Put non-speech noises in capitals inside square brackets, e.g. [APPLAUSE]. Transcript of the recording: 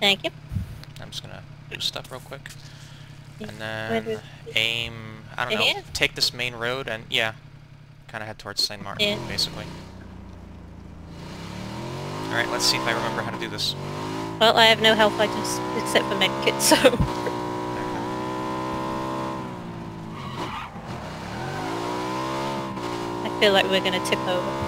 Thank you. I'm just gonna do stuff real quick. And then aim, I don't know, take this main road and, yeah, kind of head towards St. Martin, Yeah. basically. Alright, let's see if I remember how to do this. Well, I have no health items except for medkit, so... [LAUGHS] I feel like we're gonna tip over.